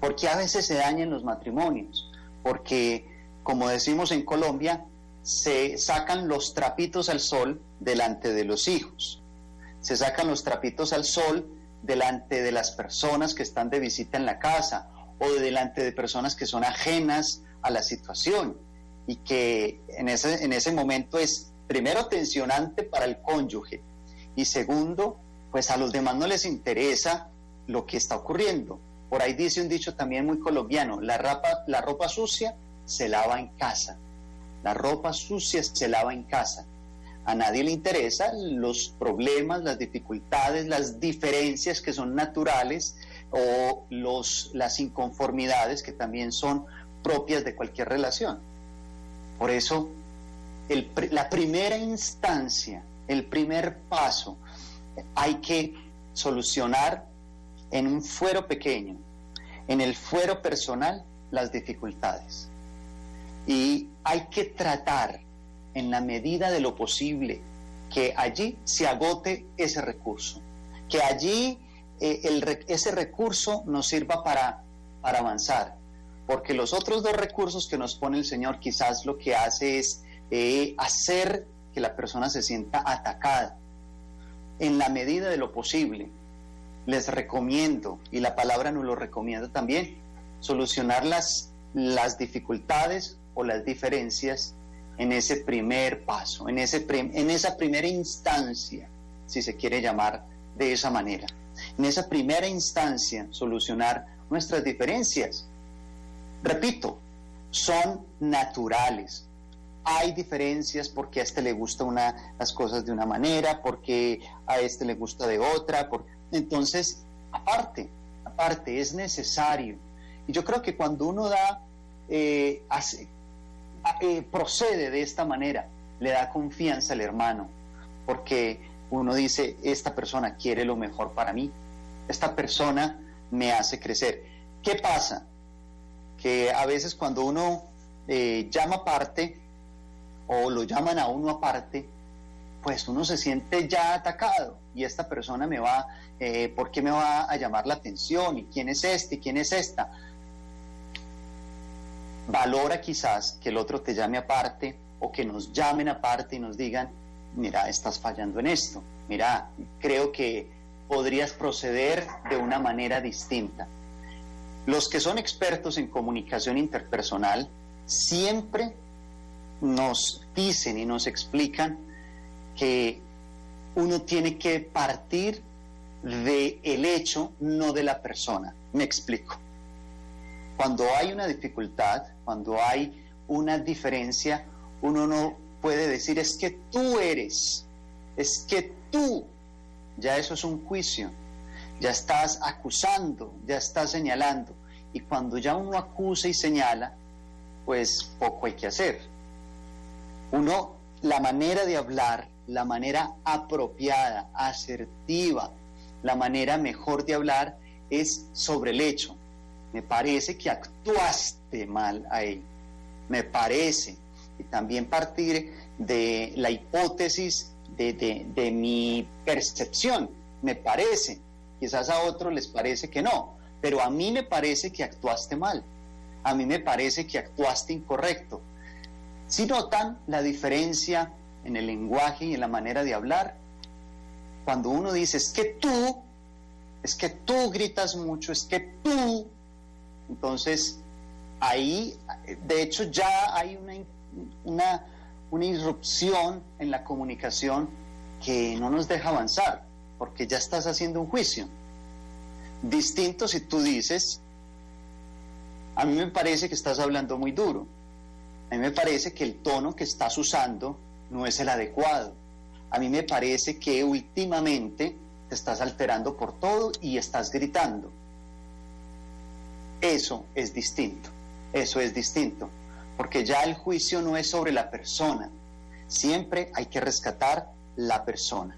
porque a veces se dañan los matrimonios, porque, como decimos en Colombia, se sacan los trapitos al sol delante de los hijos, se sacan los trapitos al sol delante de las personas que están de visita en la casa o delante de personas que son ajenas a la situación y que en ese, en ese momento es primero tensionante para el cónyuge y segundo, pues a los demás no les interesa lo que está ocurriendo. Por ahí dice un dicho también muy colombiano, la, la ropa sucia se lava en casa. La ropa sucia se lava en casa. A nadie le interesan los problemas, las dificultades, las diferencias que son naturales o los, las inconformidades que también son propias de cualquier relación. Por eso, la primera instancia, el primer paso, hay que solucionar en un fuero pequeño, en el fuero personal, las dificultades. Y hay que tratar en la medida de lo posible que allí se agote ese recurso, que allí eh, ese recurso nos sirva para, para avanzar, porque los otros dos recursos que nos pone el Señor quizás lo que hace es eh, hacer que la persona se sienta atacada. En la medida de lo posible, les recomiendo, y la palabra nos lo recomienda también, solucionar las, las dificultades o las diferencias en ese primer paso, en, ese en esa primera instancia, si se quiere llamar de esa manera. En esa primera instancia, solucionar nuestras diferencias. Repito, son naturales. Hay diferencias porque a este le gusta una, las cosas de una manera, porque a este le gusta de otra, porque entonces, aparte, aparte, es necesario. Y yo creo que cuando uno da, eh, eh, procede de esta manera, le da confianza al hermano, porque uno dice, esta persona quiere lo mejor para mí, esta persona me hace crecer. ¿Qué pasa? Que a veces cuando uno eh, llama aparte o lo llaman a uno aparte, pues uno se siente ya atacado y esta persona me va, eh, ¿por qué me va a llamar la atención? ¿Y quién es este? ¿Y quién es esta? Valora quizás que el otro te llame aparte o que nos llamen aparte y nos digan, mira, estás fallando en esto, mira, creo que podrías proceder de una manera distinta. Los que son expertos en comunicación interpersonal siempre nos dicen y nos explican que uno tiene que partir de el hecho, no de la persona. Me explico. Cuando hay una dificultad, cuando hay una diferencia, uno no puede decir es que tú eres, es que tú, ya eso es un juicio, ya estás acusando, ya estás señalando. Y cuando ya uno acusa y señala, pues poco hay que hacer. Uno, la manera de hablar la manera apropiada, asertiva, la manera mejor de hablar es sobre el hecho. Me parece que actuaste mal ahí. Me parece. Y también partir de la hipótesis de, mi percepción. Me parece. Quizás a otros les parece que no. Pero a mí me parece que actuaste mal. A mí me parece que actuaste incorrecto. Si notan la diferencia en el lenguaje y en la manera de hablar. Cuando uno dice, es que tú, es que tú gritas mucho, es que tú, entonces ahí, de hecho ya hay una, una, una irrupción en la comunicación que no nos deja avanzar, porque ya estás haciendo un juicio. Distinto si tú dices, a mí me parece que estás hablando muy duro, a mí me parece que el tono que estás usando no es el adecuado. A mí me parece que últimamente te estás alterando por todo y estás gritando. Eso es distinto, eso es distinto, porque ya el juicio no es sobre la persona, siempre hay que rescatar la persona.